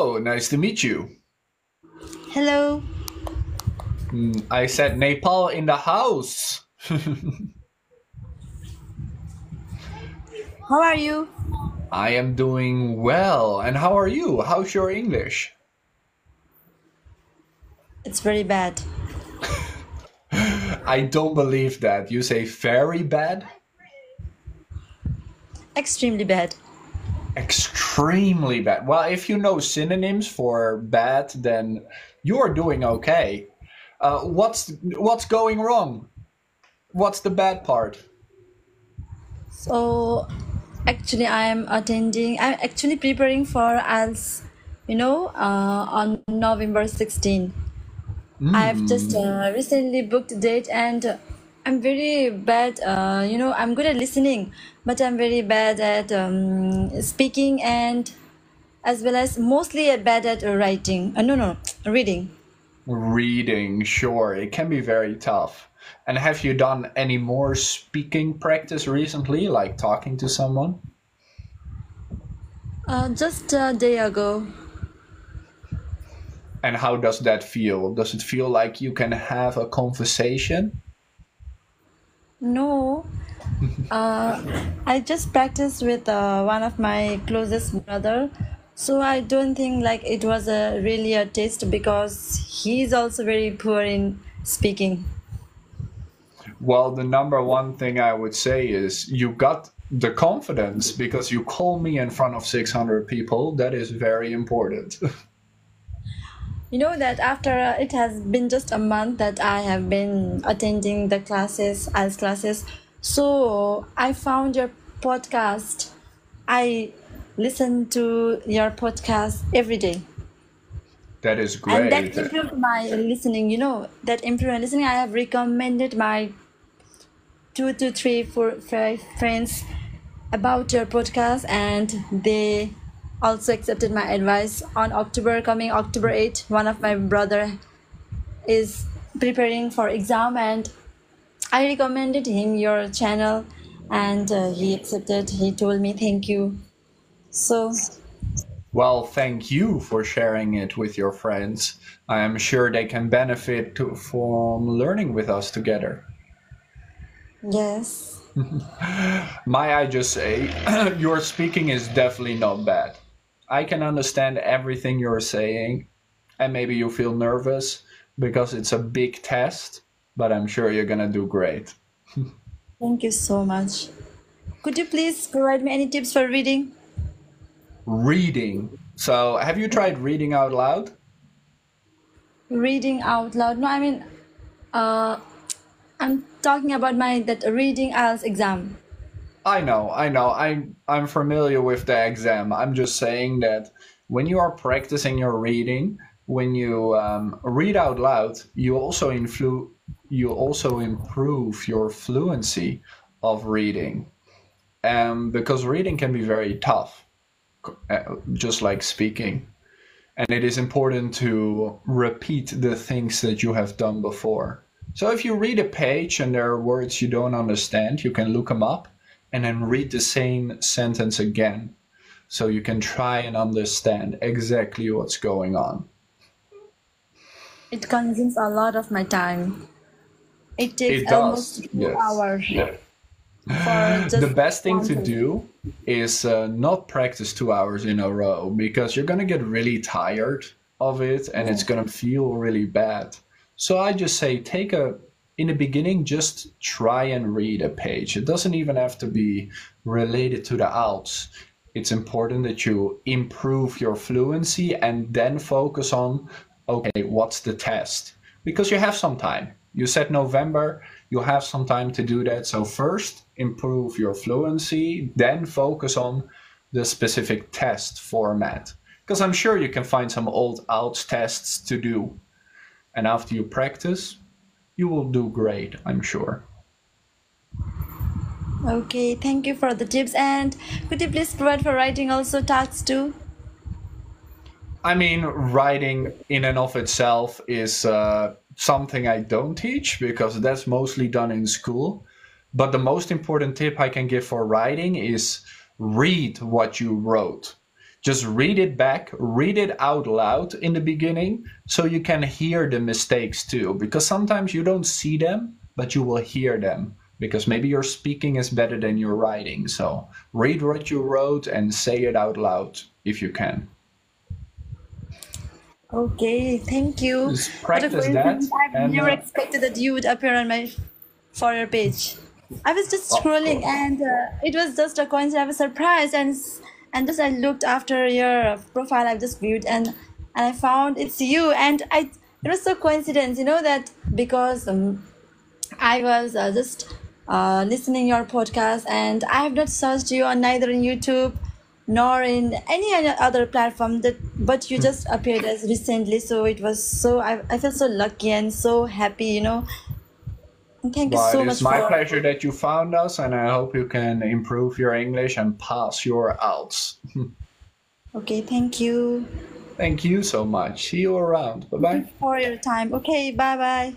Oh, nice to meet you. Hello. Mm, I said Nepal in the house. How are you? I am doing well. And how are you? How's your English? It's very bad. I don't believe that. You say very bad? Extremely bad. Extremely bad. Well, if you know synonyms for bad, then you're doing okay. Uh, what's what's going wrong? What's the bad part? So, actually, I am attending. I'm actually preparing for IELTS. You know, uh, on November 16. I've just uh, recently booked a date, and I'm very bad. Uh, you know, I'm good at listening, but I'm very bad at um, speaking and as well as mostly bad at uh, writing. Uh, no, no, reading. Reading, sure, it can be very tough. And have you done any more speaking practice recently, like talking to someone? Uh, just a day ago. And how does that feel? Does it feel like you can have a conversation? No, uh, I just practiced with uh, one of my closest brother, so I don't think like it was a really a test because he's also very poor in speaking. Well, the number one thing I would say is you got the confidence because you call me in front of 600 people. That is very important. You know that after uh, it has been just a month that I have been attending the classes, as classes, so I found your podcast. I listen to your podcast every day. that is great And that improved my listening, you know, that improved my listening. I have recommended my two to three, four, five friends about your podcast, and they also accepted my advice. On October, coming October 8, one of my brother is preparing for exam, and I recommended him your channel, and uh, he accepted. He told me thank you. So Well, thank you for sharing it with your friends. I am sure they can benefit to, from learning with us together. yes, May I just say, your speaking is definitely not bad. I can understand everything you're saying, and maybe you feel nervous because it's a big test, but I'm sure you're gonna do great. thank you so much. Could you please provide me any tips for reading? Reading. So, have you tried reading out loud? Reading out loud. No, I mean, uh, I'm talking about my that reading IELTS exam. I know, I know. I'm I'm familiar with the exam. I'm just saying that when you are practicing your reading, when you um, read out loud, you also influ you also improve your fluency of reading. Um, because reading can be very tough, uh, just like speaking. And it is important to repeat the things that you have done before. So if you read a page and there are words you don't understand, you can look them up and then read the same sentence again. So you can try and understand exactly what's going on. It consumes a lot of my time. It takes It does, almost two yes. hours Yeah. The best thing to do is uh, not practice two hours in a row because you're gonna get really tired of it and it's gonna feel really bad. So I just say take a in the beginning just try and read a page. It doesn't even have to be related to the IELTS. It's important that you improve your fluency and then focus on okay, what's the test? Because you have some time. You said November, you have some time to do that. So, first, improve your fluency, then focus on the specific test format. Because I'm sure you can find some old IELTS tests to do. And after you practice, you will do great, I'm sure. Okay, thank you for the tips. And could you please provide for writing also tasks too? I mean, writing in and of itself is uh, something I don't teach because that's mostly done in school. But the most important tip I can give for writing is read what you wrote. Just read it back, read it out loud in the beginning so you can hear the mistakes too. Because sometimes you don't see them, but you will hear them because maybe your speaking is better than your writing. So read what you wrote and say it out loud if you can. Okay, thank you. Just practice that. I've And never uh, expected that you would appear on my for your page. I was just scrolling and uh, it was just a coincidence. I was surprised and and just I looked after your profile. I've just viewed and and I found it's you. And I it was so coincidence, you know that because um, I was uh, just uh, listening your podcast and I have not searched you on neither in YouTube nor in any other platform that but you just appeared as recently so it was so I, I feel so lucky and so happy you know thank you Well, so much is my for pleasure that you found us, and I hope you can improve your English and pass your IELTS. okay thank you Thank you so much. See you around. Bye bye. for your time okay bye bye